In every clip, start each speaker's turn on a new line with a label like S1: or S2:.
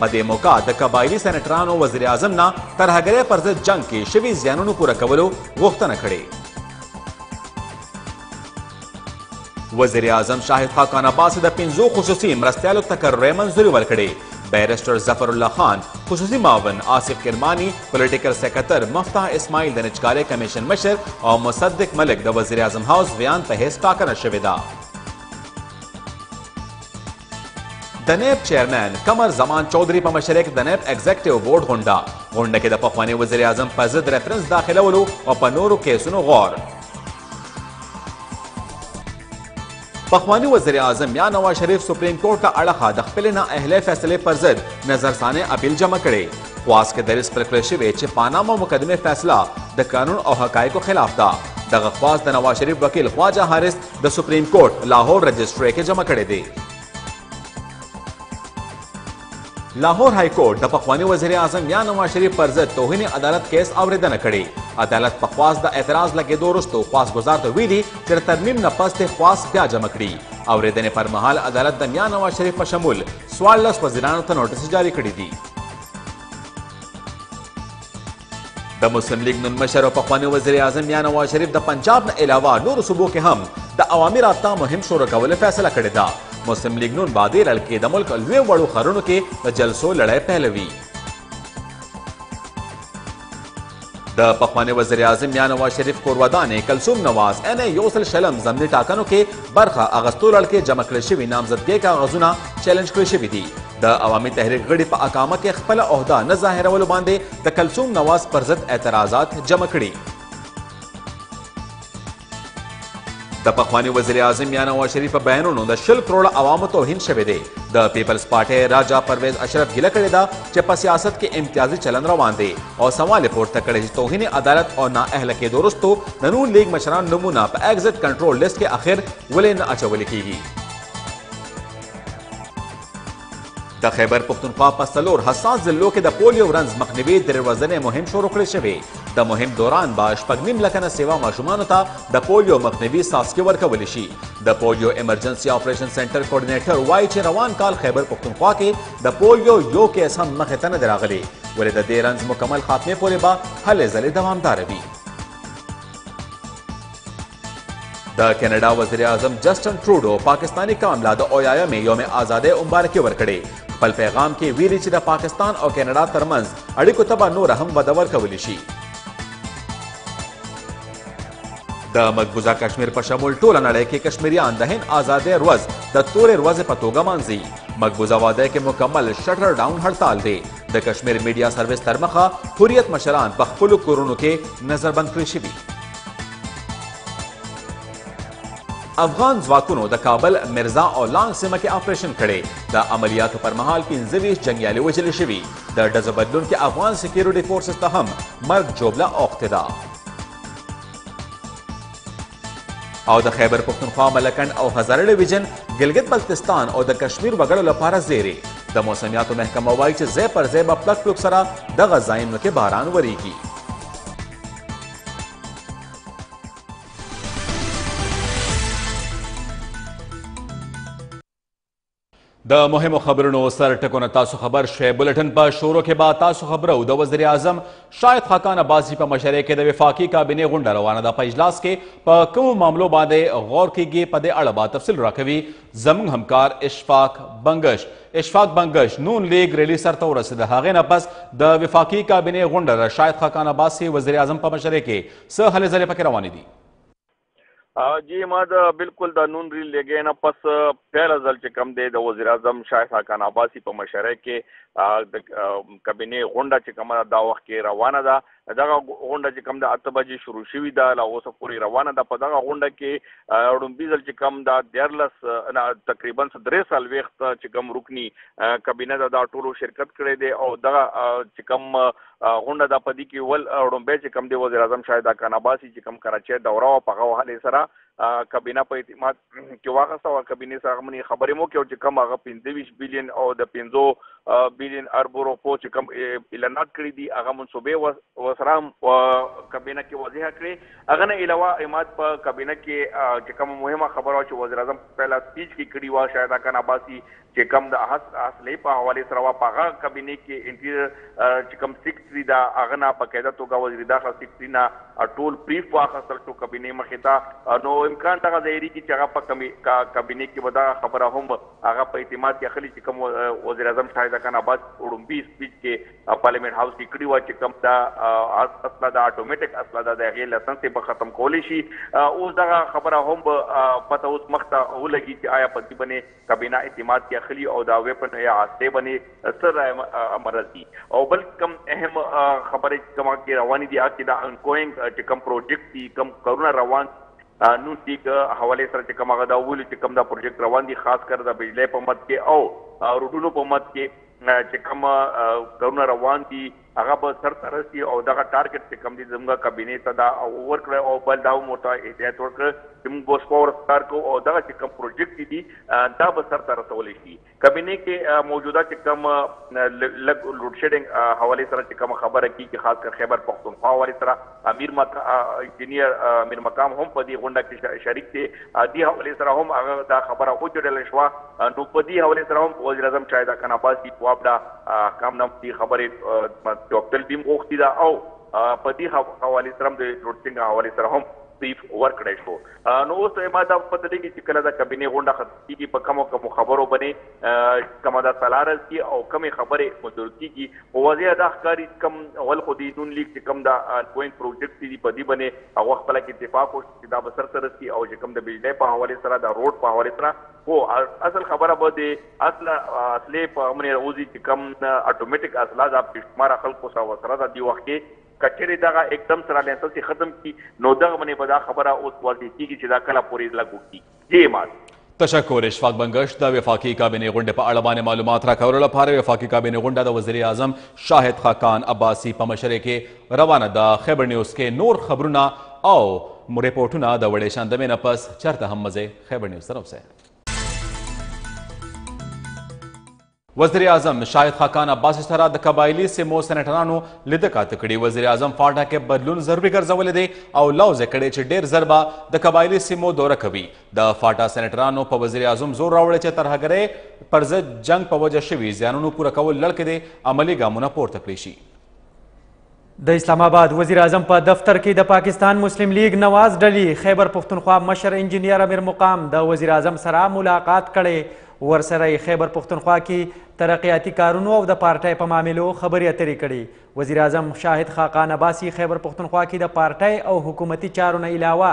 S1: په دې موقع د قبایلي سېنېټرانو وزیراعظم نه ترهګرۍ پر
S2: ضد جنګ کې شوي زیانونو پوره کولو غوښتنه کړې وزیر اعظم شاهد خاقان عباس د پنځو خصوصي مرستیالو تقررۍ منظوري ورکړې بیرسټر ظفر الله خان خصوصي معاون آصف کرمانی پولیټیکل سیکرټر مفتاح اسماعیل د نجکارۍ کمیشن مشر او مصدق ملک د وزیر اعظم هاوس ویان په حیث ټاکنه شوې ده د نیب چیئرمین قمر زمان چوهدري په مشرۍ کې د نیب ایګزیکټیو بورډ غونډه غونډه کې د پخواني وزیر اعظم په ضد ریفرنس داخلولو او په نورو کیسونو غور پخوانی وزیر اعظم یا نواز شریف سپریم کورټ ته اړخه د خپلې نااهلې فیصلې پر ضد نظرثانې اپیل جمع کړې خو اس کې دریځ پرېښودل شوی چې پاناما مقدمې فیصله د قانون او حقایقو خلاف ده دغه خواست د نواز شریف وکیل خواجه حارث د سپریم کورټ لاهور رجسټرې کې جمع کړی دی لاهور های کورټ د پخواني وزیر اعظم یا نواز شریف پر ضد توهین عدالت کیس اوریدنه کړې عدالت په خواست د اعتراض لګېدو وروسته خواست ګزار ته ویلي چې د ترمیم نه پس دې خواست بیا جمع کړي اوریدنې پر مهال عدالت د میا نواز شریف په شمول څوارلس وزیرانو ته نوټس جاري کړي دي د مسلم لیګ نن مشر او پخوانی وزیر اعظم میا نواز شریف د پنجاب نه علاوه نورو صوبو کې هم د عوامي رابطه مهم شروع کول فیصله کړې ده مسلم لیګ نون بعدې لړ کې د ملک لوی وړو ښارونو کې د جلسو لړۍ پیلوي د پخوانی وزیر اعظم میا نواز شریف کورودانې کلثوم نواز ان یو سل شلم ضمني ټاکنو کې برخه اغستو لړ کې جمع کړی شوي نامزدګۍ کاغذونه چیلنج کړی شوي دي د عوامي تحریک غړي په اقامه کې خپل عہده نه ظاهرولو باندې د کلثوم نواز پر ضد اعتراضات جمع کړي د پخوانی وزیر اعظم میا نواز شریف په بیانونو د شل کروڑ عوامو توهین شوی دی د پیپلز پارټۍ راجا پرویز اشرف ګیله کړې ده چې په سیاست کې امتیازي چلن روان دی او سوال یې پورته کړی چې توهین عدالت او نااهله کېدو وروسته د نون لیګ مشران نومونه په ایګزټ کنټرول لیست کې اخر ولې نه اچول کیږي د خیبر پښتونخوا په څلور حساس ضلعو کې د پولیو ورنځ مخنیوي درې ورځنی مهم شروع کړی شوی د مهم دوران به شپږ نیم لکه نه سیوا ماشومانو ته د پولیو مخنیوي څاڅکي ورکول شي د پولیو ایمرجنسي آپریشن سنټر کوارډینیټر وایي چې روان کال خیبر پښتونخوا کې د پولیو یو کیس هم مخې ته نه دی راغلی ولې د دې رنځ مکمل خاتمې پورې به هلې ځلې دوامداره وي د کینیډا وزیر اعظم جسټن ټروډو پاکستاني قام لا د اویایم یوم آزادۍ مبارکي ورکړې خپل پیغام کې ویلي چې د پاکستان او کینیډا ترمنځ اړیکو ته به نوره هم وده ورکولی شي د مقبوضه کشمیر په شمول ټوله نړۍ کې کشمیریان د هند آزادۍ ورځ د تورې ورځې په توګه مانځي مقبوضه واده کې مکمل شټر ډاون هړتال دی د کشمیر میډیا سرویس تر مخه حریت مشران په خپلو کورونو کې نظربند کړی شوي افغان ځواکونو د کابل مرزا او لانګ سیمه کې آپریشن کړی د عملیاتو پر مهال 15 جنگیالي وژل شوي د ډزو بدلون کې افغان سکیورټي فورسز ته هم مرګ جوړه اوښتې ده او د خیبر پښتونخوا ملکن او هزاره ډیویژن ګلګت بلتستان او د کشمیر وګړو لپاره زیری د موسمیاتو محکمه وایي چې ځای پر ځای به پلک پلک سره دغه ځایونو کې باران وریږي د مهمو خبرونو سر ټکونه تاسو خبر شوي بلټن په شورو کې به تاسو خبره او د وزیر اعظم شاید خاقان عباسي په مشرۍ کې د وفاقي کابینې غونډه روانه ده په اجلاس کې په کومو معاملو باندې غور کیږي په دې اړه به تفصیل راکوي زموږ همکار اشفاق بنګش اشفاق بنګش نون لیګ ریلی سر ته ورسېده هغې نه پس د وفاقي کابینې غونډه ده شاید خاقان عباس یې وزیر اعظم په مشرۍ کې څه هلې ځلې پکې روانې دي جی
S3: ما د بالکل د نون ریل لګې نه پس پهل ځل چې کم دی د وزیر اعظم شاه خاقان عباسي په مشرۍ کې د کابینې غونډه چې کومه دا وخت کې روانه ده دغه غونډه چې کوم د اته بجې شروع شوې ده لا اوسه پورې روانه ده په دغه غونډه کې ړومبي ځل چې کوم دا دیارلس تقریبا درې سال وخت چې کوم رکني کابینه دا ټولو شرکت کړي دي او دغه چې کوم غونډه د پدی کې ول ړومبي چې کوم دی وزیر اعظم شاهد اکان عباسي چې کوم کراچۍ دوره او په غوښاله سره کابینه په اعتماد کې واغسته او کابینې سره موږ خبرې مو کړو چې کم هغه 25 بلین او د 15 بلین ارب روپو چې کم اعلانات کړی دي هغه منصوبې وسره کابینه کې واضح کړې هغه نه علاوه اماد په کابینه کې چې کوم مهمه خبره چې وزیر اعظم پهلا سپیچ کې کړی و شاید کنا باسي چې کوم د هسک اصلحې په حوالې سره وه په هغه کابینې کې انټیریر چې کوم سیکرټري ده هغه نه په قاعده توګه وزیرداخله سیکرټري نه ټول بریف واخیستل شو کابینې مخې ته نو امکان دغه ظاهریږي چې هغه په کابینې کې به دغه خبره هم هغه په اعتماد کې اخلي چې کوم وزیراعظم شاهد حسن عباس وړومبي سپیچ کې پارلیمنټ هاوس کې کړي وه چې کوم دا اصله ده اټومیټک اصله ده د هغې لسنس یې به ختم کولی شي اوس دغه خبره هم پته اوس مخته ولګي چې آیا په دې باندې کابینه اعتماد کې اخلي او دا ویپن یا عاصې باندې څه رای عمل دي او بل کم اهم خبرې کومه کې روانې دي چې دا انکوینګ چې کم پروجیکټ دي کم کارونه روان دي نو لیګ حواله سره چې کومه دا ویل چې کوم دا پروجیکټ روان دي خاص کر د بجلی په مد کې او روډونو په مد کې چې کوم کارونه روان دي هغه به سر ته رسي او دغه ټارګټ چې کوم دي زموږ کابینې ته دا ورکړه او بل دا هم ورته هدایت ورکړ چې موږ به شپه ورځ کار کوو او دغه چې کوم پروجیکټ دي دا به سر ته رسول شي کابینې کې موجوده چې کوم لوډ شیډینګ حواله سره چې کوم خبره کیږي خاص کر خیبر پښتونخوا حواله سره امیر مک انجنیر امیر مقام هم په دې غونډه کې شریک دی دې حواله سره هم هغه دا خبره وچړل شو نو په دې حواله سره هم وزیر اعظم شاهد خان عباس دی جواب دا کم نم دې خبره ډاکټر دیم غوښتي دا او په دې حواله سره هم د جوړڅنګ حواله سره هم تکلیف ورکړی شو نو اوس ما دا پته لګی چې کله دا کابینه غونډه ختم کیږي په کومو کومو خبرو باندې کومه دا سلا راځي او کومې خبرې منظور کیږي او واضح دا ښکاري کوم اول خو دی نون لیک چې کوم دا کوین پروجیکټ دی په دې باندې هغه خپل کې اتفاق وشو چې دا به سر سره سي او چې کوم د بجلی په حواله سره دا روډ په حواله سره خو اصل خبره به دی اصل اصلي په امر راوځي چې کوم اتوماتیک اصله دا پښتمار خلکو سره وسره دا دی وخت کې کچره دغه اقدام سره لنسل ختم کی نو دغه باندې به دا خبره اوس واضح کیږي چې دا کله پورې لګو کیږي دې مات
S2: تشکر اشفاق بنګش د وفاقي کابینې غونډې په اړه باندې معلومات راکولو لپاره وفاقي کابینې غونډه د وزیر اعظم شاهد خاقان عباسي په مشرۍ کې روانه ده خیبر نیوز کې نور خبرونه او رپورټونه د وړې شاندمې نه پس چرته هم مزه خیبر نیوز سره اوسئ وزیراعظم شاهد خاقان عباسي سره د قبایلي سیمو سېنېټرانو لیده کاته کړې وزیراعظم فاټا کې بدلون ضروري ګرځولی دی او لوز یې کړی چې ډېر زر به د قبایلي سیمو دوره کوي د فاټا سېنېټرانو په وزیراعظم زور راوړی چې ترهګرۍ پر ضد جنګ په وجه شوي زیانونو پوره کول لړ کې دې عملي ګامونه پورته کړی شي
S4: د اسلام آباد وزیر اعظم په دفتر کې د پاکستان مسلم لیګ نواز ډلی خیبر پښتونخوا مشر انجنیر امیر مقام د وزیر اعظم سره ملاقات کړي ورسره خیبر پښتونخوا کې ترقیاتی کارونو او د پارټۍ په معاملو خبرې اترې کړي وزیر اعظم شاهد خاقان عباسي خیبر پښتونخوا کې د پارټۍ او حکومتي چارو نه علاوه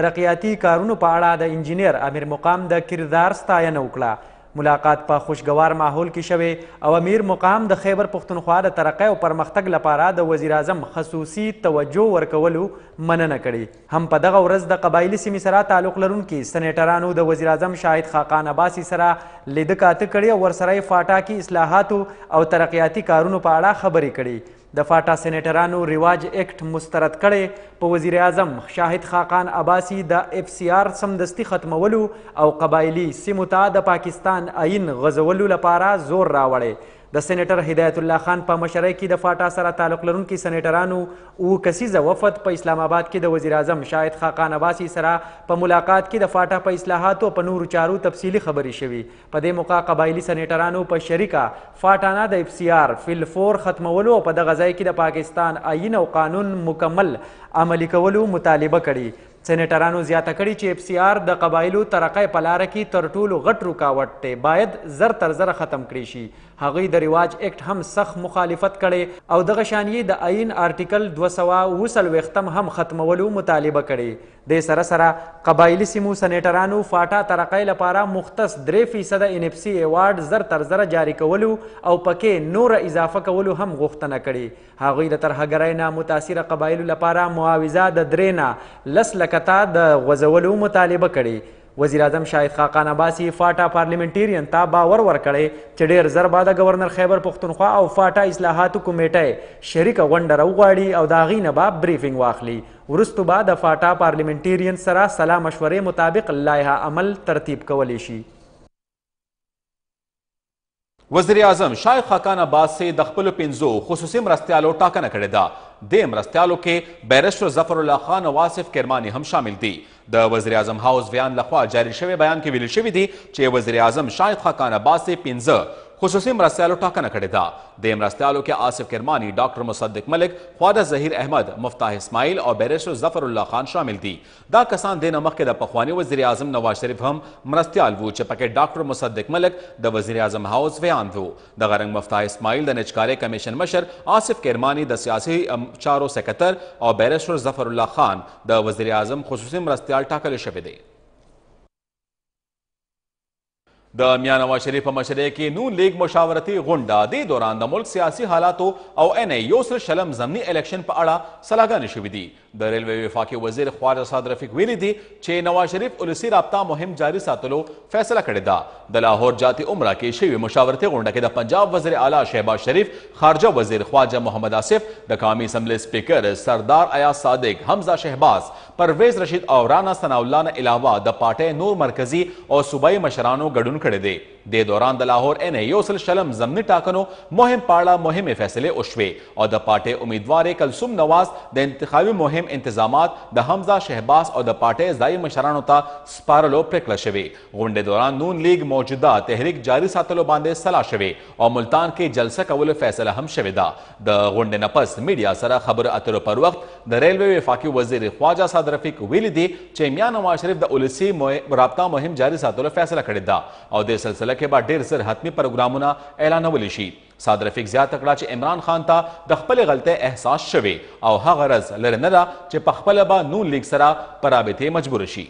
S4: ترقیاتی کارونو په اړه د انجینر امیر مقام د کردار ستاینه وکړه ملاقات په خوشګوار ماحول کې شوی او امیر مقام د خیبر پښتونخوا د ترقۍ او پرمختګ لپاره د وزیراعظم خصوصي توجه ورکولو مننه کړې هم په دغه ورځ د قبایلي سیمې سره تعلق لرونکي سنیټرانو د وزیراعظم شاهد خاقان عباسي سره لیده کاته کړې او ورسره یې فاټا کې اصلاحاتو او ترقیاتي کارونو په اړه خبرې کړې د فاټا سېنېټرانو رواج اېکټ مسترد کړی، په وزیراعظم شاهد خاقان عباسي د اېف سي ار سمدستي ختمولو او قبایلي سیمو ته د پاکستان ائین غځولو لپاره زور راوړی، د سېنېټر هدایت الله خان په مشرۍ کې د فاټا سره تعلق لرونکي سېنېټرانو اووه کسیزه وفد په اسلام اباد کې د وزیراعظم شاهد خاقان عباسي سره په ملاقات کې د فاټا په اصلاحاتو او په نورو چارو تفصیلي خبرې شوي. په دې موقع قبایلي سنیټرانو په شریکه فاټانه د اف سي آر فیل فور ختمولو او په دغه ځای کې د پاکستان آئین او قانون مکمل عملي کولو مطالبه کړې. سنیټرانو زیاته کړې چې اف سي آر د قبایلو ترقۍ په لاره کې تر ټولو غټ رکاوټ دی باید زر تر زره ختم کړې شي. هغوی د رواج ایکټ هم سخت مخالفت کړی او دغه شان یې د آئین آرټیکل دوه سوه او اووه څلوېښت هم ختمولو مطالبه کړې. دې سره سره قبایلي سیمو سنیټرانو فاټا ترقۍ لپاره مختص درې فیصده ان اف سي ایوارډ زر تر زره جاري کولو او پکې نوره اضافه کولو هم غوښتنه کړې هغوی د ترهګرۍ نه متاثره قبایلو لپاره معاوضه د درې نه لس لکه ته د غوځولو مطالبه کړې وزیراعظم شاهد خاقان عباسي فاټا پارلیمنټیرین ته باور ورکړی چې ډیر زر به د ګورنر خیبر پښتونخوا او فاټا اصلاحاتو کمیټه شریکه غونډه راوغواړي او د هغوی نه به بریفنګ واخلي وروسته به د فاټا پارلیمنټیرین سره سلا مشورې مطابق لایحه عمل ترتیب کولی شي
S2: وزیر اعظم شایق خاقان عباس سي د خپل پنځو خصوصي مرستیالو ټاکنه کړې ده د مرستیالو کې بیرسټر ظفر الله خان او آصف کرماني هم شامل دي د وزیراعظم هاوس ویاند لخوا جاري شوی بیان کې ویل شوي دي چې وزیراعظم شاهد خاقان عباس یې پنځه خصوصي مرستیالو ټاکنه کړې ده د مرستیالو کې آصف کرماني ډاکټر مصدق ملک خواجه ظهیر احمد مفتاح اسماعیل او بیرسټر ظفر الله خان شامل دي دا کسان دې نه مخکې د پخواني وزیر اعظم نواز شریف هم مرستیال وو چې پکې ډاکټر مصدق ملک د وزیر اعظم هاوس ویاند وو دغه رنګ مفتاح اسماعیل د نجکارۍ کمېشن مشر آصف کرماني، د سیاسي چارو سکرتر او بیرسټر ظفر الله خان د وزیر اعظم خصوصي مرستیال ټاکل شوی دی. د میا نواز شریف په مشرۍ کې نون لیګ مشاورتي غونډه دې دوران د ملک سیاسي حالاتو او ان ای یو سل شلم ضمني الیکشن په اړه سلاګانې شوې دي. د ریلوې وفاقي وزیر خواجه سعد رفیق ویلي دي چې نواز شریف ولسي رابطه مهم جاري ساتلو فیصله کړې ده د لاهور جاتي عمره کې شوې مشاورتي غونډه کې د پنجاب وزیر اعلی شهباز شریف خارجه وزیر خواجه محمد آصف د قومي اسمبلۍ سپیکر سردار ایاز صادق حمزه شهباز پرویز رشید او رانا ثناءالله نه علاوه د پارټۍ نور مرکزي او صوبایي مشرانو ګډون کړی دی دې دوران د لاهور اېن اې یو سل شلم ضمني ټاکنو مهم په اړه مهمې فیصلې وشوې او د پارټۍ امیدوارې کلثوم نواز د انتخابي مهم انتظامات د حمزه شهباز او د پارټۍ ځايي مشرانو ته سپارلو پرېکړه شوې. غونډې دوران نون لیګ موجوده تحریک جاري ساتلو باندې سلا شوې او ملتان کې جلسه کولو فیصله هم شوې ده. د غونډې نه پس میډیا سره خبرو اترو پر وخت د ریلوې وفاقي وزیر خواجه سعد رفیق ویلي دي چې میا نواز شریف د ولسي رابطه مهم جاري ساتلو فیصله کړې ده او دې سلسله کې به ډیر زر حتمي پروګرامونه اعلانول شي سعد رفیق زیاته کړه چې عمران خان ته د خپلې غلطۍ احساس شوی او هغه رز لرې نه ده چې په خپله به نون لیګ سره په رابطې مجبور شي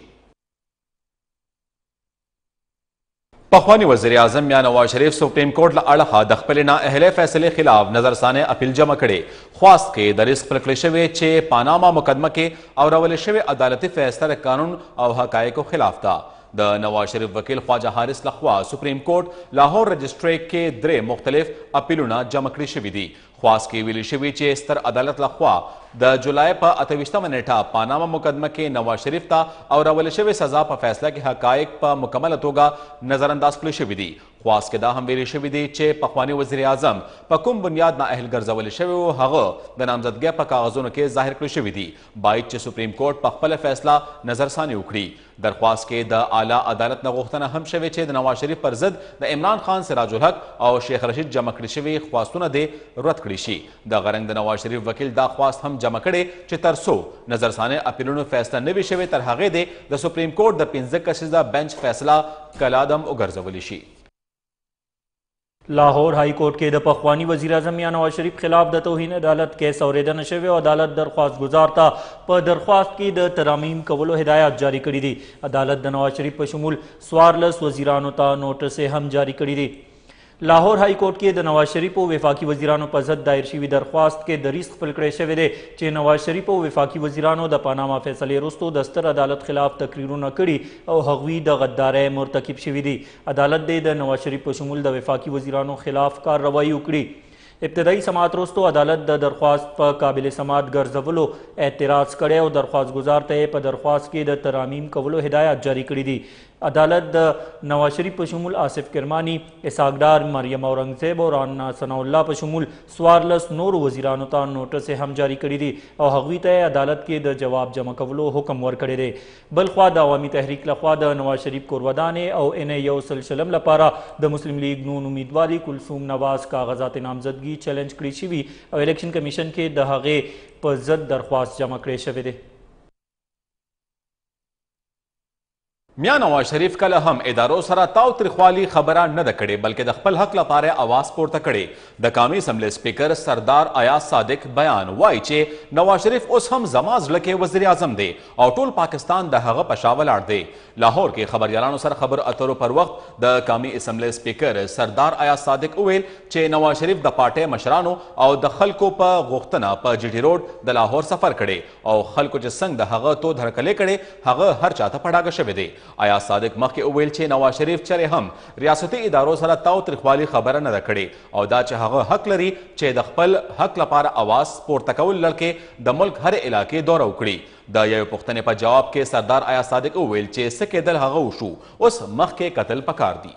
S2: پخوانی وزیر اعظم میا نواز شریف سپریم کورټ له اړخه د خپل نااهلې فیصلې خلاف نظرثانه اپیل جمع کړي خواست کې د ریسک پرکړې شوې چې پاناما مقدمه کې اورول شوې عدالتي فیصله د قانون او حقایقو خلاف ده د نواز شریف وکیل خواجه حارث لخوا سپریم کورټ لاهور رجسټري کې درې مختلف اپیلونه جمع کړي شوي دي خواست کې ویل شوي چې ستر عدالت له خوا د جولای په اته ویشتمه نېټه پاناما مقدمه کې نواز شریف ته اورول شوې سزا په فیصله کې حقایق په مکمله توګه نظرانداز کړل شوي دي خواست کې دا هم ویل شوي دي چې پخوانی وزیر اعظم په کوم بنیاد نااهل ګرځول شوی او هغه د نامزدګۍ په کاغذونو کې ظاهر کړل شوي دي باید چې سپریم کورټ په خپله فیصله نظرثاني وکړي درخواست کې د اعلی عدالت نه غوښتنه هم شوې چې د نواز شریف پر ضد د عمران خان، سراج الحق او شیخ رشید جمع کړي شوي خواستونه دې رد کړي شي. د غرنګ د نواز شریف وکیل دا خواست هم جمع کړی چې تر څو نظرثانه اپیلونو فیصله نه وي شوې تر هغې دې د سپریم کورټ د پنځه کسیزه بینچ فیصله کالعدم وګرځول شي.
S5: لاهور های کورټ کې د پخوانی وزیر اعظم میا نواز شریف خلاف د توهین عدالت کیس اوریدنه شوې او عدالت درخواست گزار ته په درخواست کې د ترامیم کولو هدایات جاری کړي دي عدالت د نواز شریف په شمول سوارلس وزیرانو ته نوټس هم جاری کړي دي لاهور های کورټ کې د نواز شریف او وفاقي وزیرانو په ضد دایر شوی درخواست کې دریس خپل کړی شوی دی چې نواز شریف او وفاقي وزیرانو د پاناما فیصلې وروسته د ستر عدالت خلاف تقریرونه کړي او هغوی د غدارۍ مرتکب شوي دي عدالت دې د نواز شریف په شمول د وفاقي وزیرانو خلاف کارروایي وکړي ابتدایي سماعت وروسته عدالت د درخواست په قابل سماعت ګرځولو اعتراض کړی او درخواست ګزار ته په درخواست کې د ترامیم کولو هدایات جاری کړي دي عدالت د نواز شریف په شمول آصف کرمانی اسحاق ډار مریم اورنګزیب او رانا ثنا الله په شمول سوارلس نور وزیرانو ته نوټس هم جاری کړي دي او هغوی ته عدالت کې د جواب جمع کولو حکم ورکړی دی بلخوا د عوامي تحریک لخوا د نواز شریف کورودانې او ان ای یو سل شلم لپاره د مسلم لیګ نون امیدواري کلثوم نواز کاغذات نامزدګي چیلنج کړی شوي او الیکشن کمیشن کې د هغې په ضد درخواست جمع کړی شوی دی
S2: میا نواز شریف کله هم ادارو سره تاو تریخوالی خبره نه ده کړې بلکې د خپل حق لپاره اواز پورته کړي د قامي اسمبلۍ سپیکر سردار ایاز صادق بیان وایي چې نواز شریف اوس هم زما زړه کې وزیر اعظم دی او ټول پاکستان د هغه په شا ولاړ دی. لاهور کې خبریالانو سره خبرو اترو پر وخت د قامي اسمبلۍ سپیکر سردار ایاز صادق وویل چې نواز شریف د پارټۍ مشرانو او د خلکو په غوښتنه په جي ټي روډ د لاهور سفر کړی او خلکو چې څنګ د هغه تود هرکلی کړی هغه هر چاته په ډاګه شوی دی. ایاز صادق مخکې وویل چې نواز شریف چرې هم ریاستي ادارو سره تاوتریخوالي خبره نه ده کړې او دا چې هغه حق لري چې د خپل حق لپاره اواز پورته کول لړکې د ملک هرې علاقې دوره وکړي د یوې پوښتنې په جواب کې سردار ایا صادق وویل چې څه کېدل هغه وشو اوس مخکې کتل پکار دي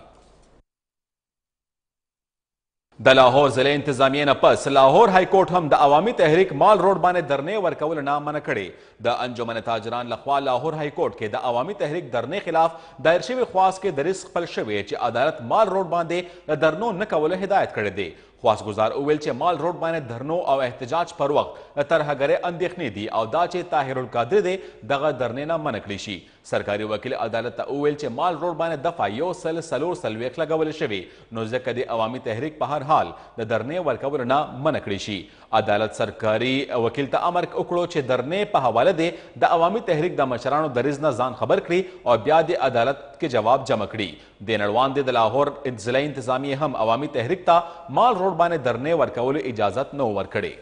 S2: د لاهور ضلع انتظامیې نه پس لاهور هایکورټ هم د عوامي تحریک مال روډ باندې درنې ورکول نه منع کړې د انجمن تاجران له خوا لاهور های کورټ کې د عوامي تحریک درنې خلاف دایر شوي خواست کې دریځ خپل شوی چې عدالت مال روډ باندې د درنو نه کولو هدایت کړی دی. خواست ګزار وویل چې مال روډ باندې درنو او احتجاج پر وخت د ترهګرۍ اندیښنې دي او دا چې طاهر القادري دی دغه درنې نه منع کړی شي. سرکاري وکیل عدالت ته وویل چې مال روډ باندې دفعه یو سل څلور څلوېښت لګول شوې نو ځکه دې عوامي تحریک په هر حال د درنې ورکولو نه منع کړی شي. عدالت سرکاري وکیل ته امر وکړو چې درنې په حواله دې د عوامي تحریک د مشرانو دریځ نه ځان خبر کړي او بیا دې عدالت کې جواب جمع کړي. دې نړواندې د لاهور ضلعي انتظامیې هم عوامي تحریک ته مال روډ باندې درنې ورکولو اجازت نه و ورکړی.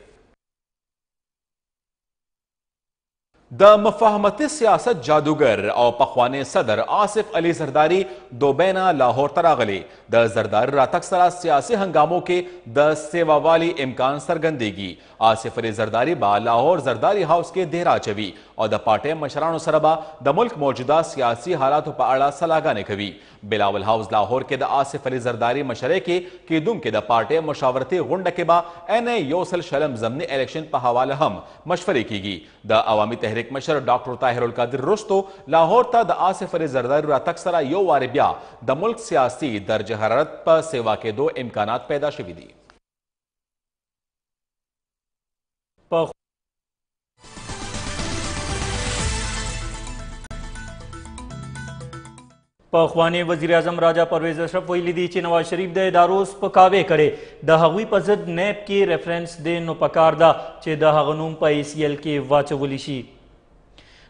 S2: د مفاهمتي سیاست جادوګر او پخوانی صدر آصف علي زرداري دوبۍ نه لاهور ته راغلی. د زرداري راتګ سره سیاسي هنګامو کې د سیووالي امکان څرګندېږي. آصف علي زرداري به لاهور زرداري هاوس کې دهره اچوي او د پارټۍ مشرانو سره به د ملک موجوده سیاسي حالاتو په اړه سلاګانې کوي. بلاول هاوس لاهور کې د آصف علي زرداري مشرۍ کې کېدونکې د پارټۍ مشاورتي غونډه کې به ان ای یو سل شلم ضمني الیکشن په حواله هم مشفرې کېږي. د عوامي تحریک مشر ډاکټر طاهر القادر وروسته لاهور ته د آصف علي زرداري راتګ سره یو وارې بیا د ملک سیاسي درجه حرارت په سېوا کېدو امکانات پیدا شوي دي.
S5: په په خوانی وزیر اعظم راجا پرویز اشرف ویلي دي چې نواز شریف د ادارو سپکاوی کړي د هغوی په ضد نیب کې ریفرنس دی نو پکار ده چې د هغه نوم په ای سی ایل کې واچول شي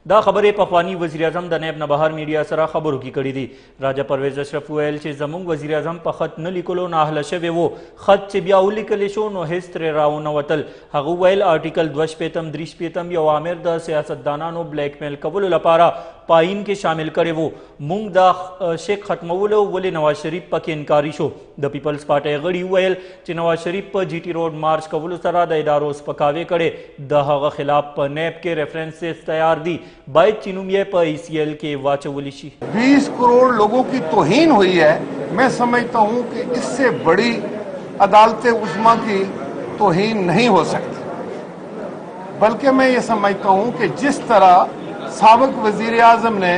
S5: دا خبرې پخوانی وزیر اعظم د نیب نه بهر میډیا سره خبرو کې کړې دي راجا پرویز اشرف ویل چې زموږ وزیر اعظم په خط نه لیکلو ناهله شوی وو خط چې بیا ولیکل شو نو هیڅ ترې راونه وتل هغه ویل آرټیکل دوه شپېتم درې شپېتم یو آمر د سیاستدانانو بلیک میل کولو لپاره پاین کې شامل کړی وو موږ دا شک ختمولو ولې نواز شریف پکې انکاري شو د پیپلز پارټۍ غړي وویل چې نواز شریف په جی ټي روډ مارچ کولو سره د ادارو سپکاوی کړي د هغه خلاف په نیب کې ریفرنسز تیار دي باید چې نوم یې په ای سی ایل کې واچول شي
S6: 20 کروڑ لوگوں کی توہین ہوئی ہے میں سمجھتا ہوں کہ اس سے بڑی عدالت عظما کی توہین نہیں ہو سکتی بلکہ میں یہ سمجھتا ہوں کہ جس طرح سابق وزیر اعظم نے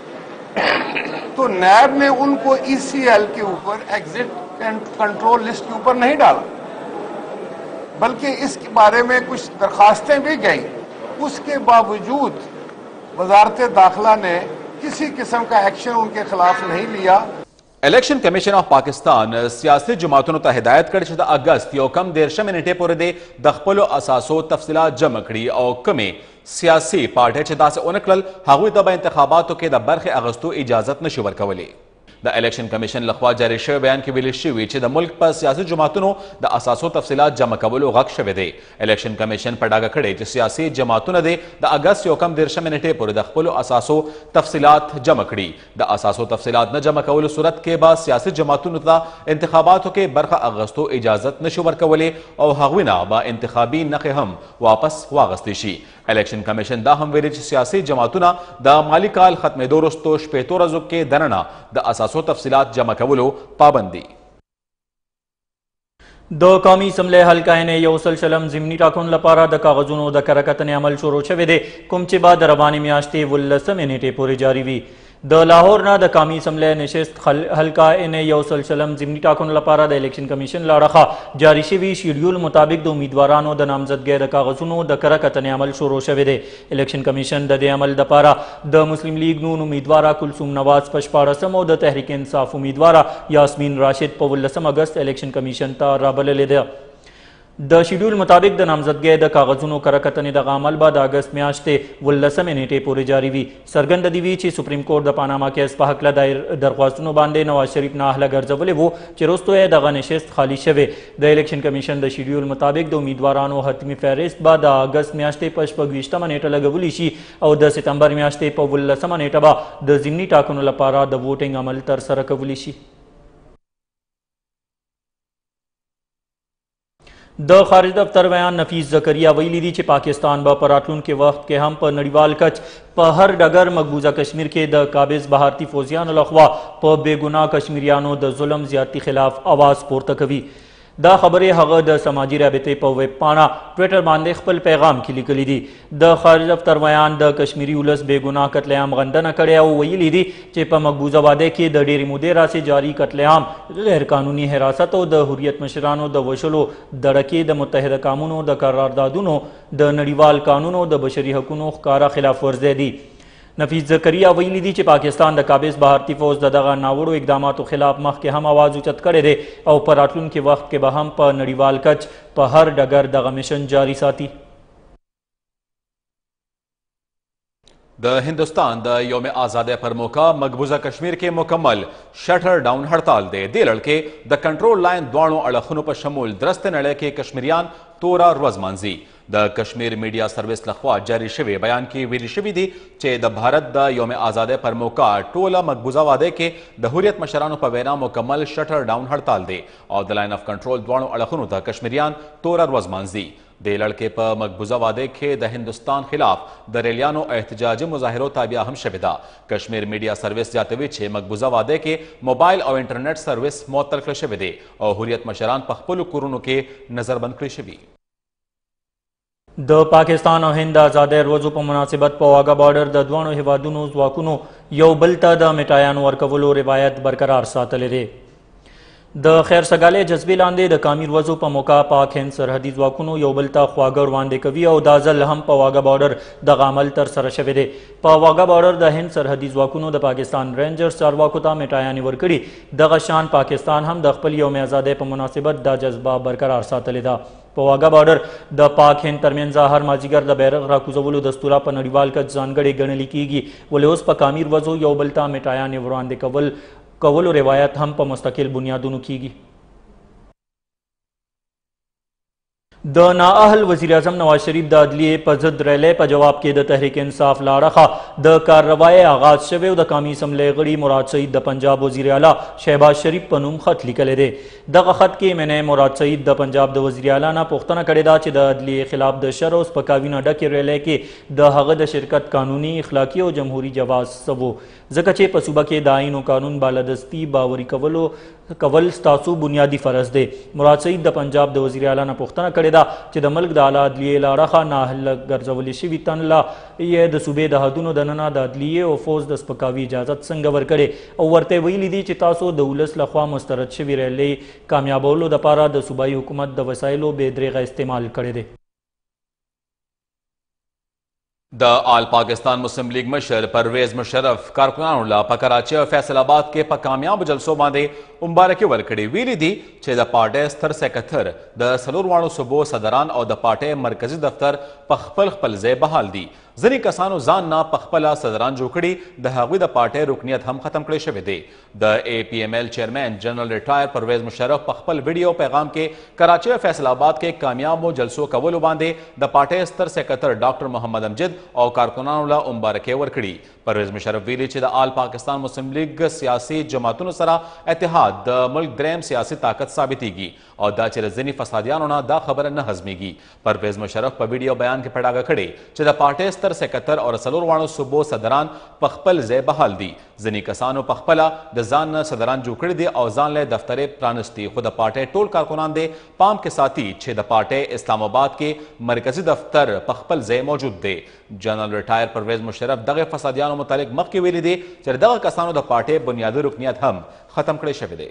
S6: تو نیب نے ان کو ای سی ایل کے اوپر ایگزٹ کنٹرول لسٹ کے اوپر نہیں ڈالا بلکہ اس کے بارے میں کچھ درخواستیں بھی گئیں اس کے باوجود وزارت داخلہ نے کسی قسم کا ایکشن ان کے خلاف نہیں لیا
S2: الیکشن کمیشن اف پاکستان سیاسي جماعتونو ته هدایت کړی چې د اګست یو کم دیرشمې نیټې پورې دی د خپلو اساسو تفصیلات جمع کړي او کمې سیاسي پارټۍ چې داسې ونه کړل هغوی ته به انتخاباتو کې د برخې اغستو اجازت نشي ورکولی د الیکشن کمیشن لخوا جاری شوی بیان کې ویل شوی چې د ملک په سیاسي جماعتونو د اساسو تفصیلات جمع کولو غږ شوی دی الیکشن کمیشن په ډاګه کړی چې سیاسي جماعتونه دی د اګست یو کم دیرشمې نیټې پورې د خپلو اساسو تفصیلات جمع کړي د اساسو تفصیلات نه جمع کولو صورت کې به سیاسي جماعتونو ته انتخاباتو کې برخه اغستو اجازت نشي ورکولی او هغوی نه به انتخابي نخې هم واپس واغستې شي الیکشن کمیشن دا هم ویلي چې سیاسي جماعتونه د مالي کال ختمېدو وروسته شپېتو ورځو کې دننه د اساسو تفصیلات جمع کولو پابند دي
S5: د قومي اسمبلۍ حلقه ان یو سل شلم ضمني ټاکنو لپاره د کاغذونو د کره کتنې عمل شروع شوی دی کوم چې به د روانې میاشتې ولسمې نیټې پورې جاري وي د لاهور نه د قومي اسمبلۍ نشست حلقه ان یو سل شلم ضمني ټاکنو لپاره د الیکشن کمیشن له اړخه جاري شوي شیډیول مطابق د امیدوارانو د نامزدګۍ د کاغذونو د کره کتنې عمل شروع شوی دی الیکشن کمیشن د دې عمل لپاره د مسلم لیګ نون امیدواره کلثوم نواز په شپاړسم او د تحریک انصاف امیدواره یاسمین راشد په ولسم اګست الیکشن کمیشن ته رابللې ده د شیډول مطابق د نامزدګۍ د کاغذونو کره کتنې دغه عمل به د اګست میاشتې ولسمې نیټې پورې جاري وي څرګنده دي وي چې سپریم کورټ د پاناما کیس په هکله دایر درخواستونو باندې نواز شریف نااهله ګرځولی وو چې وروسته یې دغه نشست خالي شوی د الیکشن کمیشن د شیډیول مطابق د امیدوارانو حتمي فهرست به د اګست میاشتې په شپږویشتمه نیټه لګولی شي او د ستمبر میاشتې په اوولسمه نیټه به د ضمني ټاکنو لپاره د ووټینګ عمل ترسره کولی شي د خارج دفتر ویان نفیس زکریا ویلي دي چې پاکستان به په راتلونکي وخت کې هم په نړیوال کچ په هر ډګر مقبوضه کشمیر کې د قابض بهارتي فوځیانو لخوا په بېګناه کشمیریانو د ظلم زیاتی خلاف اواز پورته کوي دا خبرې هغه د سماجي رابطې په ویب پاڼه ټویټر باندې خپل پیغام کې لیکلي دي د خارج دفتر ویاند د کشمیري ولس بې ګناه قتل عام غندنه کړې او ویلي دي چې په مقبوضه واده کې د ډېرې مودې راسې جاري قتل عام غیرقانوني حراست او د حریت مشرانو د وشلو دړکې د متحده قامونو د قراردادونو د نړیوال قانون او د بشري حقونو ښکاره خلاف ورزی دي نفیس زکریا ویلي دي چې پاکستان د قابض بهارتي فوج د دغه ناوړو اقداماتو خلاف مخکې هم اواز اوچت کړی دی او په راتلونکي وخت کې به هم په نړیوال کچ په هر ډګر دغه مشن جاري ساتي
S2: د هندستان د یوم آزادۍ پر موقع مقبوضه کشمیر کې مکمل شټر ډاون هړتال دی دې لړ کې د کنټرول لاین دواړو اړخونو په شمول درست نړۍ کې کشمیریان توره ورځ مانځي د کشمیر میډیا سرویس لخوا جاری شوی بیان کې ویل شوی دی چې د بھارت د یوم آزادۍ پر موقع ټوله مقبوضه واده کې د حریت مشرانو په وینا مکمل شټر ډاون هړتال دی او د لاین اف کنټرول دواړو اړخونو ته کشمیریان توره ورځ مانځي دې لړکې په مقبوضه واده کې د هندوستان خلاف د ریلیانو احتجاجي مظاهرو تابیا هم شوې ده کشمیر میډیا سرویس زیاتوي چې مقبوضه واده کې موبایل او انټرنیټ سرویس معطل کړی شوی دی او حریت مشران په خپلو کورونو کې نظر بند کړی شوي
S5: د پاکستان او هند آزادۍ ورځو په مناسبت په واګا بارډر د دوانو هیوادونو ځواکونو یو بل ته د مټایانو ورکولو روایت برقرار ساتلی دی د خیرسګالۍ جذبې لاندې د کامیر وزو په موقع پاک هند سرحدي ځواکونو یو بل ته خواږه وړاندې کوي او دا ځل هم په واګه بارډر دغه عمل ترسره شوی دی په واګه بارډر د هند سرحدي ځواکونو د پاکستان رینجرز چارواکو ته مټایانې ورکړي دغه شان پاکستان هم د خپل یومې ازادۍ په مناسبت دا جذبه برقرار ساتلې ده په واګه بارډر د پاک هند ترمنځ هر مازیګر د بیرغ راکوزولو دستوره په نړیوال کچ ځانګړې ګڼل کیږي ولې اوس په کامیر وزو یو بل ته مټایانې وړاندې کول کولو روایت هم په مستقل بنیادونو کیږي د نااهل وزیر اعظم نواز شریف د عدلیې په ضد ریلې په جواب کې د تحریک انصاف لاړخه د کارروای آغاز شوی او د قومي اسمبلۍ غړي مراد سعید د پنجاب وزیر اعلی شهباز شریف په نوم خط لیکلی دی دغه خط کې منه مراد سعید د پنجاب د وزیر اعلی نه پوښتنه کړې ده چې د عدلیې خلاف د شر او سپکاوي نه ډکې ریلې کې د هغه د شرکت قانوني اخلاقي او جمهوري جواز څه ځکه چې په صوبه کې د آئین او قانون بالادستی باوري کولو کول ستاسو بنیادي فرض دی مراد سعید د پنجاب د وزیر اعلی نه پوښتنه کړې ده چې د ملک د اعلی عدلیې له اړخه نااهله ګرځول شوي تن له یې د صوبې د حدونو دننه د عدلیې او فوځ د سپکاوي اجازه څنګه ورکړې او ورته ویلي دي چې تاسو د ولس لخوا مسترد شوي ریلۍ کامیابولو دپاره د صوبایي حکومت د وسایلو بې دریغه استعمال کړی دی
S2: د آل پاکستان مسلم لیګ مشر پرویز مشرف کارکنانو لا په کراچۍ او فیصل آباد کې په کامیابو جلسو باندې مبارکي ورکړې ویلي دي چې د پارټۍ ستر سیکتر د څلور واړو صوبو صدران او د پارټۍ مرکزي دفتر په خپل خپل ځای بحال دي ځینې کسانو ځان نه په خپله صدران جوړ کړي د هغوی د پارټۍ رکنیت هم ختم کړی شوی دی د ای پی ایم ایل چیئرمین جنرال ریټایر پرویز مشرف په خپل ویډیو پیغام کې کراچۍ او فیصل آباد کې کامیابو جلسو کولو باندې د پارټۍ ستر سیکرتر ډاکټر محمد امجد او کارکنانو له مبارکۍ ورکړي پرویز مشرف ویلي چې د آل پاکستان مسلم لیګ سیاسي جماعتونو سره اتحاد د ملک دریم سیاسي طاقت ثابتېږي او دا چې له ځینې فسادیانو نه دا خبره نه هضمیږي. پرویز مشرف په ویډیو بیان کې په ډاګه کړې چې د پارټۍ ستر سکرتر او د څلور واړو صوبو صدران په خپل ځای بحال دي. ځینې کسانو په خپله د ځان نه صدران جوړ کړي دي او ځان له دفترې پرانستي خو د پارټۍ ټول کارکنان دې پام کې ساتي چې د پارټۍ اسلام اباد کې مرکزي دفتر په خپل ځای موجود دی. جنرال ریټایر پرویز مشرف دغه فسادیانو متعلق مخکې ویلي دي چې د دغه کسانو د پارټۍ بنیادي رکنیت هم ختم کړی شوی دی.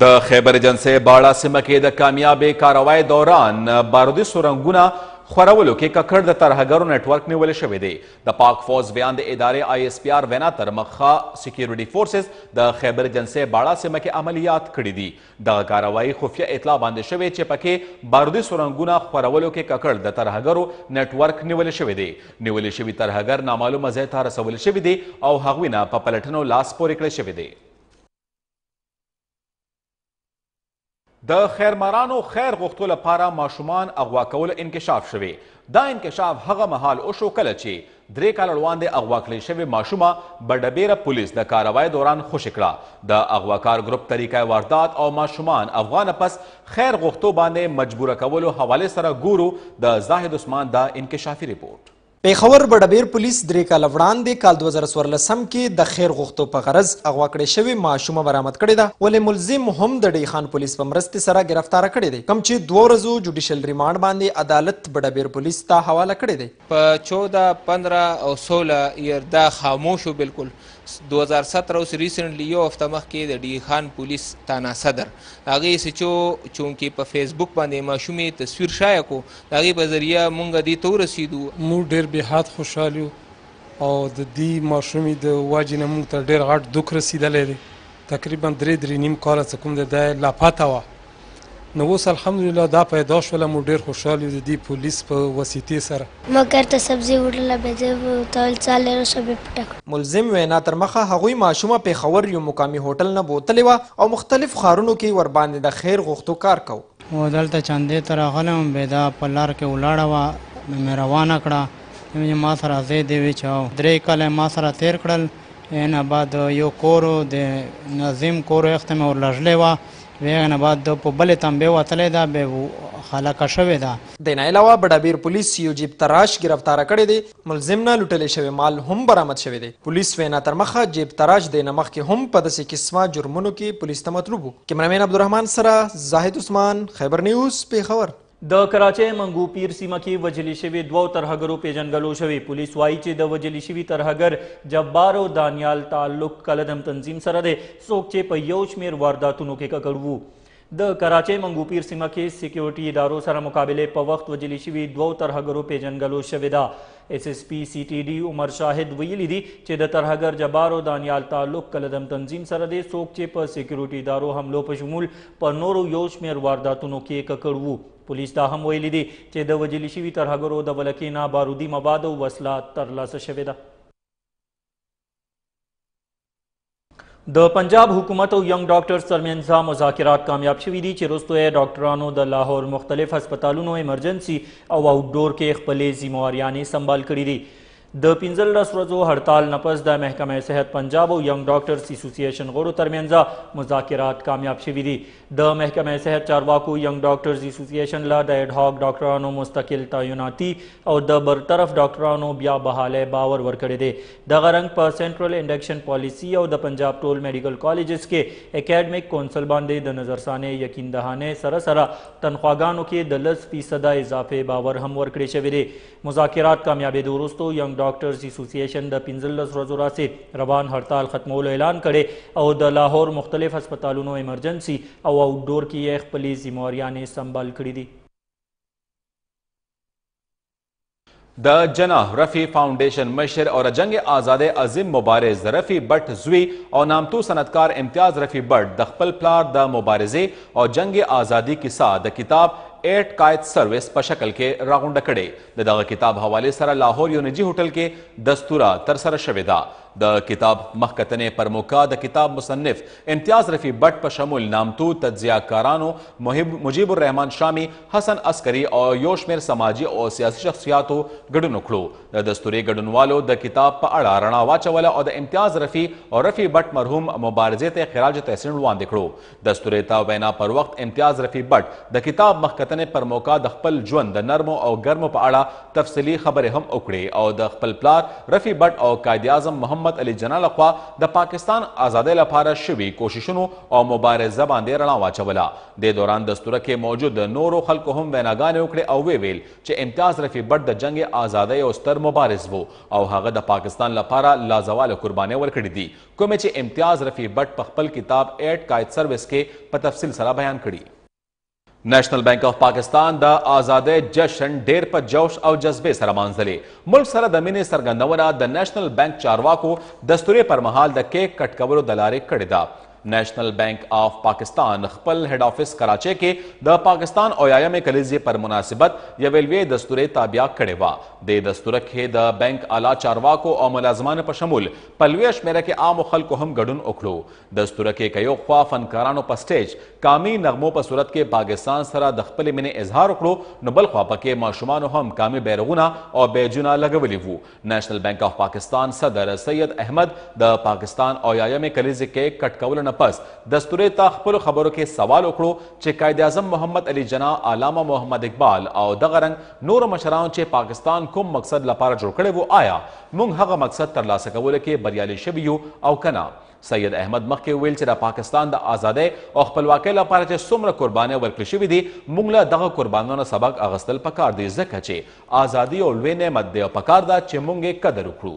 S2: د خیبر ایجنسۍ باړه سیمه کې د کامیابې کاروای دوران بارودي سورنګونه خورولو کې ککړ د ترهګرو نټورک نیول شوی دی د پاک فوج ویاند ادارې آی ایس پی آر وینا تر مخه سکیورټي فورسز د خیبر ایجنسۍ باړه سیمه کې عملیات کړي دي دغه کاروايي خفیه اطلاع باندې شوې چې پکې بارودي سرنګونه خپرولو کې ککړ د ترهګرو نېټ ورک نیول شوی دی. نیول شوي ترهګر نامعلومه ځای ته رسول شوي دي او هغوی نه په پلټنو لاس پورې کړی شوی دی. د خیرمارانو خیر غوښتو لپاره ماشومان اغوا کول انکشاف شوی. دا انکشاف هغه مهال وشو کله چې درې کاله وړاندې اغوا کړې شوې ماشومه به ډبېره پولیس د کاروای دوران خوشې کړه. د اغواکار ګروپ طریقه واردات او ماشومان افغانه پس خیر غوښتو باندې مجبوره کولو حوالې سره ګورو د زاهد عثمان دا انکشافي رپورټ.
S7: پېښور به ډبېر پولیس درې کاله وړاندې کال دوه زره څوارلسم کې د خیر غوښتو په غرض اغوا کړې شوې ماشومه برامد کړې ده ولې ملزم هم د ډیخان پولیس په مرستې سره ګرفتاره کړې دې کوم چې دوه ورځو جوډیشل ریمانډ باندې عدالت به ډبېر پولیس ته حواله کړې دې.
S8: په چوده پندره او سوله ير دا خاموشو بالکل دوه زره ستره اوس ریسنټلی یو هفته مخکې د ډي خان پولیس تانا صدر هغې سچو چونکې په فیسبوک باندې ماشومې تصویر شایع کو د هغې په ذریعه مونږ دې ته ورسېدو
S9: موږ ډېر بې حد خوشحال یو او د دې ماشومې د وجې نه موږ ته ډېر غټ دوک رسېدلی دی تقریبا درې درې نیم کاله څه کوم دی دا یې لاپته وه نو اوس الحمدلله دا پیدا شوله مو ډیر خوشحال یو د دې پولیس په وسیتې سره.
S10: ما کر ته سبزی وړله بې زه تول څاله روسه بې پټه کړه.
S7: ملزم وینا تر مخه هغوی ماشومه پیښور یو مقامی هوټل نه بوتلې وه او مختلف ښارونو کې ورباندې د خیر غوښتو کار کو.
S11: و دلته چندې ته راغلی وم بې دا په لار کې ولاړه وه نو مې روانه کړه نو یې ما سره زې دې وې چې او درې کاله یې ما سره تیر کړل ېنه بعد یو کور و د نظیم کور و اخته مې ورلږلې وه وی هغه نه بعد په بله تمبه وتلی ده به خلقه شوی ده.
S7: دې نه علاوه به ډبیر پولیس یو جیب تراش ګرفتار کړی دی، ملزم نه لوټلی شوی مال هم برامد شوی دی. پولیس وینا تر مخه جیب تراش دې نه مخکې هم په دسې قسمه جرمونو کې پولیس ته مطلوب و. کیمره مین عبدالرحمن سره زاهد عثمان خیبر نیوز پېښور.
S5: د کراچۍ منګو پیر سیمه کې وجلي شوي دوو ترهګرو پیژنګلو شوې پولیس وایي چې د وجلي شوي ترهګر جبار او دانیال تعلق کلدم تنظیم سره دی څوک چې په یو شمیر وارداتونو کې ککړ وو د کراچۍ منګو پیر سیمه کې سکیورټي ادارو سره مقابله په وخت وجلي شوي دوو ترهګرو پیژنګلو شوې ده ایس ایس پی سی ټي ډي عمر شاهد ویلي دي چې د ترهګر جبار او دانیال تعلق کلدم تنظیم سره دی څوک چې په سکیورټي ادارو حملو په شمول په نورو یو شمېر وارداتونو کې ککړ وو پولیس دا هم ویلي دي چې د وژل شوي ترهګرو د ولکې نه بارودي مواد او وسله ترلاسه شوې ده د پنجاب حکومت او ینګ ډاکټرز ترمنځ مذاکرات کامیاب شوي دي چې وروسته یې ډاکټرانو د لاهور مختلف هسپتالونو ایمرجنسي او آوټډور کې خپلې ذمواریانې سمبال کړي دي د پنځلس ورځو هړتال نه پس د محکمه صحت پنجاب او ینګ ډاکټرز اسوسییشن غړو ترمنځ مذاکرات کامیاب شوي دي د محکمه صحت چارواکو ینګ ډاکټرز اسوسییشن له د اډهاک ډاکټرانو مستقل تعیناتي او د برطرف ډاکټرانو بیا بحاله باور ورکړی دی دغه رنګ په سنټرل انډکشن پالیسي او د پنجاب ټول میډیکل کالجز کې اکیډمیک کونسل باندې د نظرثانې یقین دهانې سره سره تنخواګانو کې د لس فیصده اضافه باور هم ورکړی شوی دی مذاکرات کامیابېدو وروسته ینګ ډاکټرز اسوسییشن د پنځلس ورځو راهیسې روان هړتال ختمولو اعلان کړی او د لاهور مختلف هسپتالونو ایمرجنسي او آوټ ډور کې یې خپلې ذمهواریانې سمبال کړې دي.
S2: د جناح رفی فاونډیشن مشر او د جنګ آزادۍ عظیم مبارز د رفی بټ زوی او نامتو صنعتکار امتیاز رفی بټ د خپل پلار د مبارزې او جنګ آزادي کیسه د کتاب ایټ کایت سرویس په شکل کې راغونډه کړې د دغه کتاب حوالې سره لاهور یو نجي هوټل کې دستوره تر سره شوې ده د کتاب مخکتنې پر موقع د کتاب مصنف امتیاز رفیع بټ په شمول نامتو تجزیه کارانو مجیب الرحمن شامی حسن عسکری او یو شمیر سماجی او سیاسي شخصیاتو ګډون وکړو د دستورې ګډونوالو د کتاب په اړه رڼا واچوله او د امتیاز رفیع او رفیع بټ مرحوم مبارزې ته خراج تحسین وړاندې کړو دستوريتاو وينا پر وخت امتياز رفيع بټ د کتاب مخکتنې پر موقع د خپل ژوند د نرمو او ګرمو په اړه تفصيلي خبرې هم وکړې او د خپل پلار رفيع بټ او قائد اعظم محمد علي جناح لخوا د پاکستان آزادۍ لپاره شوي کوششونو او مبارزه باندې رڼا واچوله دې دوران دستوره کې موجود نورو خلکو هم ويناګانې وکړې او وې ويل چې امتياز رفيع بټ د جنګ آزادۍ او ستر مبارز وو او هغه د پاکستان لپاره لازواله قربانۍ ورکړې دي کومې چې امتیاز رفیع بټ په خپل کتاب ایټ قائد سروس کې په تفصیل سره بیان کړي نېشنل بانک اف پاکستان د آزادۍ جشن ډیر په جوش او جذبې سره مانځلې ملک سره د مینې څرګندونه د نېشنل بانک چارواکو دستورې پر مهال د کیک کټ کولو د لارې کړې ده نېشنل بانک آف پاکستان خپل هډ آفیس کراچۍ کې د پاکستان او یایمې کلیزې پر مناسبت یوې لویې دستورې تابیا کړې وه دې دستوره کې د بانک اعلی چارواکو او ملازمانو په شمول په لویه شمېره کې عامو خلکو هم ګډون وکړو. دستوره کې که یو خوا فنکارانو په سټېج قامي نغمو په صورت کې پاکستان سره د خپلې مینې اظهار وکړو نو بل خوا په کې ماشومانو هم قامي بیرغونه او بیجونه لګولي وو. نېشنل بېنک اف پاکستان صدر سید احمد د پاکستان او یایمې کلیزې کېک کټ کولو نه پس دستورې ته خپلو خبرو کې سوال وکړو چې قائد اعظم محمد علي جناح، علامه محمد اقبال او دغه رنګ نور مشران چې پاکستان کوم مقصد لپاره جوړ کړی وو آیا موږ هغه مقصد ترلاسه کولو کې بریالي شوي یو او که نه سید احمد مخکې ویل چې د پاکستان د ازادۍ او خپلواکۍ لپاره چې څومره قربانۍ ورکړې شوې دي موږ له دغه قربانونو سبق اغستل پکار دی ځکه چې ازادي او لوی نعمت دی او پکار ده چې موږ یې قدر وکړو